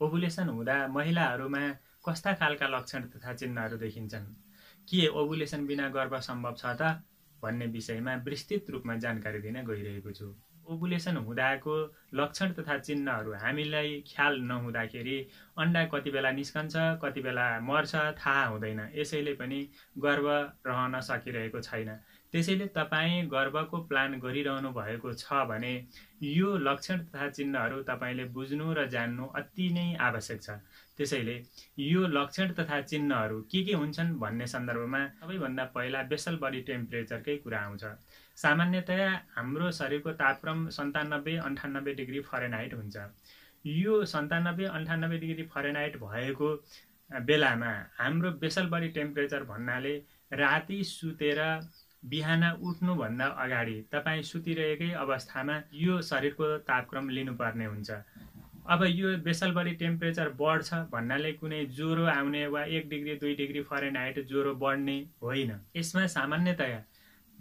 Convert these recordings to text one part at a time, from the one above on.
Ovulation हुँदा महिलाहरूमा कस्ता खालका लक्षण तथा चिन्हहरू देखिन्छन्? के ओभुलेसन बिना गर्भ सम्भव छ त? भन्ने विषयमा विस्तृत रूपमा जानकारी दिन गइरहेको छु। ओभुलेसन हुँदाको लक्षण तथा चिन्हहरू हामीलाई ख्याल नहुँदाखेरि अन्डा कति बेला निस्कन्छ कति बेला मर्छ थाहा हुँदैन। यसैले पनि गर्भ रहन सकिरहेको छैन। त्यसैले तपाईँ गर्भको प्लान गरिरहनु भएको छ भने यो लक्षण तथा चिन्हहरू तपाईँले बुझ्नु र जान्नु अति नै आवश्यक छ। त्यसैले यो लक्षण तथा चिन्हहरू के के हुन्छन् भन्ने सन्दर्भमा सबैभन्दा पहिला बेसल बडी टेम्परेचरकै कुरा आउँछ। सामान्यतया हाम्रो शरीरको तापक्रम सन्तानब्बे अन्ठानब्बे डिग्री फरेनहाइट हुन्छ। यो सन्तानब्बे अन्ठानब्बे डिग्री फरेनहाइट भएको बेलामा हाम्रो बेसल बडी टेम्परेचर भन्नाले राति सुतेर बिहान उठ्नुभन्दा अगाडि तपाईँ सुतिरहेकै अवस्थामा यो शरीरको तापक्रम लिनुपर्ने हुन्छ। अब यो बेसल बडी टेम्परेचर बढ्छ भन्नाले कुनै ज्वरो आउने वा एक डिग्री दुई डिग्री फरेनहाइट ज्वरो बढ्ने होइन। यसमा सामान्यतया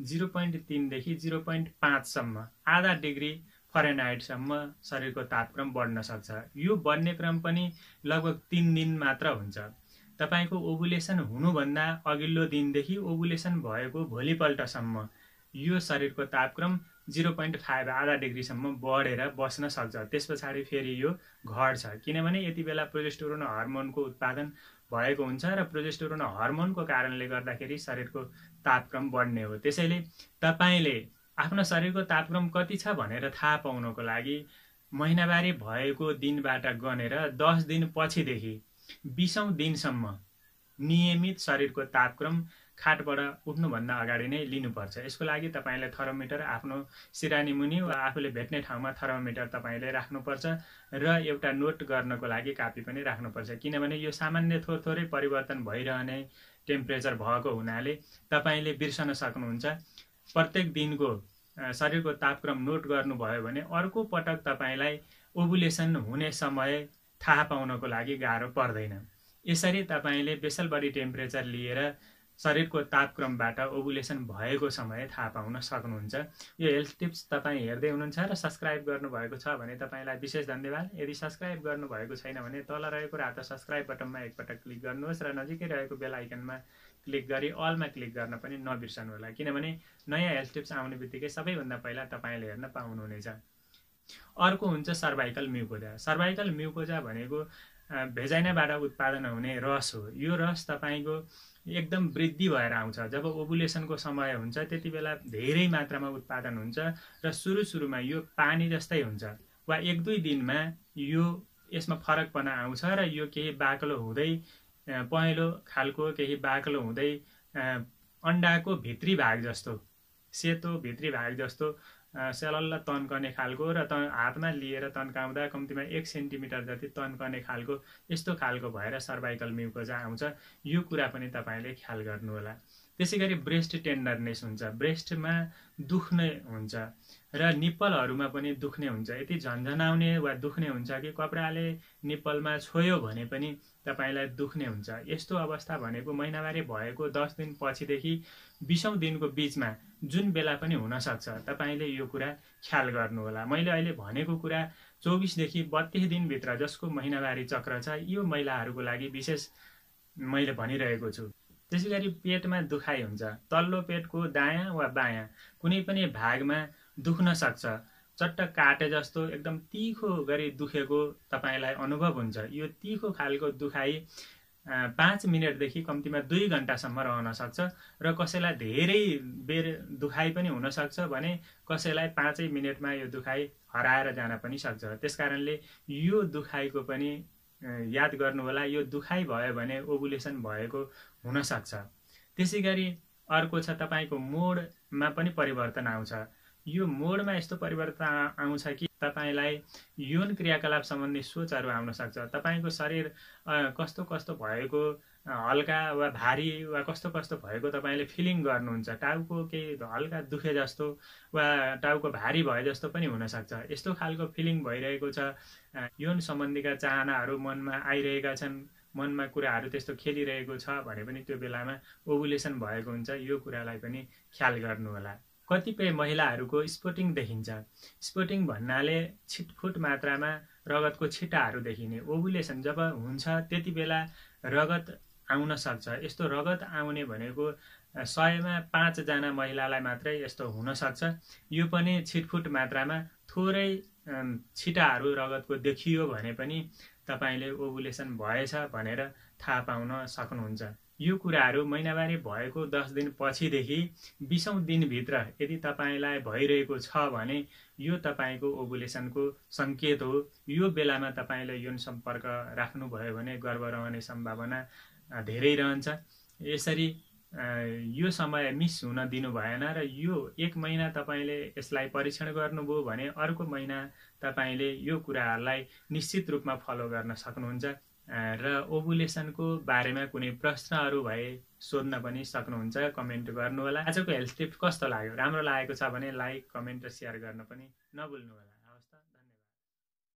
जिरो पोइन्ट तिनदेखि जिरो पोइन्ट पाँचसम्म आधा डिग्री फरेनहाइटसम्म शरीरको तापक्रम बढ्न सक्छ। यो बढ्ने क्रम पनि लगभग तिन दिन मात्र हुन्छ। तपाईँको ओभुलेसन हुनुभन्दा अघिल्लो दिनदेखि ओभुलेसन भएको भोलिपल्टसम्म यो शरीरको तापक्रम जिरो पोइन्ट फाइभ आधा डिग्रीसम्म बढेर बस्न सक्छ। त्यस पछाडि फेरि यो घट्छ किनभने यति बेला प्रोजेस्टोरोन हर्मोनको उत्पादन भएको हुन्छ र प्रोजेस्टोरोन हर्मोनको कारणले गर्दाखेरि शरीरको तापक्रम बढ्ने हो। त्यसैले तपाईँले आफ्नो शरीरको तापक्रम कति छ भनेर थाहा पाउनको लागि महिनावारी भएको दिनबाट गनेर दस दिन पछिदेखि बिसौँ दिनसम्म नियमित शरीरको तापक्रम खाटबाट उठ्नुभन्दा अगाडि नै लिनुपर्छ। यसको लागि तपाईँले थर्मोमिटर आफ्नो सिरानी मुनि वा आफूले भेट्ने ठाउँमा थर्मोमिटर तपाईँले राख्नुपर्छ र एउटा नोट गर्नको लागि कापी पनि राख्नुपर्छ। किनभने यो सामान्य थोर थोरै परिवर्तन भइरहने टेम्परेचर भएको हुनाले तपाईँले बिर्सन सक्नुहुन्छ। प्रत्येक दिनको शरीरको तापक्रम नोट गर्नुभयो भने अर्को पटक तपाईँलाई ओभुलेसन हुने समय थाहा पाउनको लागि गाह्रो पर्दैन। यसरी तपाईँले बेसल बडी टेम्परेचर लिएर शरीरको तापक्रमबाट ओभुलेसन भएको समय थाहा पाउन सक्नुहुन्छ। यो हेल्थ टिप्स तपाईँ हेर्दै हुनुहुन्छ र सब्सक्राइब गर्नुभएको छ भने तपाईँलाई विशेष धन्यवाद। यदि सब्सक्राइब गर्नुभएको छैन भने तल रहेको रातो सब्सक्राइब बटनमा एकपटक क्लिक गर्नुहोस् र नजिकै रहेको बेल आइकनमा क्लिक गरी अलमा क्लिक गर्न पनि नबिर्सनु होला किनभने नयाँ हेल्थ टिप्स आउने बित्तिकै सबैभन्दा पहिला तपाईँले हेर्न पाउनुहुनेछ। अर्को हुन्छ सर्भाइकल म्युकोजा। सर्भाइकल म्युकोजा भनेको भेजाइनाबाट उत्पादन हुने रस हो। यो रस तपाईँको एकदम वृद्धि भएर आउँछ। जब ओभुलेसनको समय हुन्छ त्यति बेला धेरै मात्रामा उत्पादन हुन्छ र सुरु सुरुमा यो पानी जस्तै हुन्छ वा एक दुई दिनमा यो यसमा फरकपना आउँछ र यो केही बाक्लो हुँदै पहेँलो खालको केही बाक्लो हुँदै अन्डाको भित्री भाग जस्तो सेतो भित्री भाग जस्तो सेलल्ल तन्कने खालको र त हातमा लिएर तन्काउँदा कम्तीमा एक सेन्टिमिटर जति तन्कने खालको यस्तो खालको भएर सर्भाइकल म्युकोजा आउँछ। यो कुरा पनि तपाईँले ख्याल गर्नुहोला। त्यसै गरी ब्रेस्ट टेन्डरनेस हुन्छ। ब्रेस्टमा दुख्ने हुन्छ र निप्पलहरूमा पनि दुख्ने हुन्छ। यति झन्झनाउने वा दुख्ने हुन्छ कि कपडाले निप्पलमा छोयो भने पनि तपाईँलाई दुख्ने हुन्छ। यस्तो अवस्था भनेको महिनावारी भएको दस दिन पछिदेखि बिसौँ दिनको बिचमा जुन बेला पनि हुनसक्छ तपाईँले यो कुरा ख्याल गर्नुहोला। मैले अहिले भनेको कुरा चौबिसदेखि बत्तिस दिनभित्र जसको महिनावारी चक्र छ यो महिलाहरूको लागि विशेष मैले भनिरहेको छु। त्यसै गरी पेटमा दुखाइ हुन्छ। तल्लो पेटको दायाँ वा बायाँ कुनै पनि भागमा दुख्न सक्छ। चट्ट काटे जस्तो एकदम तिखो गरी दुखेको तपाईँलाई अनुभव हुन्छ। यो तिखो खालको दुखाइ पाँच मिनटदेखि कम्तीमा दुई घन्टासम्म रहन सक्छ र कसैलाई धेरै बेर दुखाइ पनि हुनसक्छ भने कसैलाई पाँचै मिनटमा यो दुखाइ हराएर जान पनि सक्छ। त्यस कारणले यो दुखाइको पनि याद गर्नुहोला यो दुखाइ भयो भने ओभुलेसन भएको हुनसक्छ। त्यसै गरी अर्को छ तपाईँको मोडमा पनि परिवर्तन आउँछ। यो मोडमा यस्तो परिवर्तन आउँछ कि तपाईँलाई यौन क्रियाकलाप सम्बन्धी सोचहरू आउन सक्छ। तपाईँको शरीर कस्तो कस्तो भएको हल्का वा भारी वा कस्तो कस्तो भएको तपाईँले फिलिङ गर्नुहुन्छ? टाउको केही हल्का दुखे जस्तो वा टाउको भारी भए जस्तो पनि हुनसक्छ। यस्तो खालको फिलिङ भइरहेको छ। यौन सम्बन्धीका चाहनाहरू मनमा आइरहेका छन्। मनमा कुराहरू त्यस्तो खेलिरहेको छ भने पनि त्यो बेलामा ओभुलेसन भएको हुन्छ। यो कुरालाई पनि ख्याल गर्नुहोला। कतिपय महिलाहरूको स्पोटिङ देखिन्छ। स्पोटिङ भन्नाले छिटफुट मात्रामा रगतको छिटाहरू देखिने। ओभुलेसन जब हुन्छ त्यति बेला रगत आउन सक्छ। यस्तो रगत आउने भनेको सयमा पाँचजना महिलालाई मात्रै यस्तो हुनसक्छ यो पनि छिटफुट मात्रामा थोरै छिटाहरू रगतको देखियो भने पनि तपाईँले ओभुलेसन भएछ भनेर थाहा पाउन सक्नुहुन्छ। यो कुराहरू महिनावारी भएको दस दिन पछिदेखि बिसौँ दिनभित्र यदि तपाईँलाई भइरहेको छ भने यो तपाईँको ओभुलेसनको सङ्केत हो। यो बेलामा तपाईँले यौन सम्पर्क राख्नुभयो भने गर्भ रहने सम्भावना धेरै रहन्छ। यसरी यो समय मिस हुन दिनु भएन र यो एक महिना तपाईँले यसलाई परीक्षण गर्नुभयो भने अर्को महिना तपाईँले यो कुराहरूलाई निश्चित रूपमा फलो गर्न सक्नुहुन्छ। र ओभुलेसनको बारेमा कुनै प्रश्नहरू भए सोध्न पनि सक्नुहुन्छ कमेन्ट गर्नुहोला। आजको हेल्थ टिप्स कस्तो लाग्यो? राम्रो लागेको छ भने लाइक कमेन्ट र सेयर गर्न पनि नभुल्नुहोला।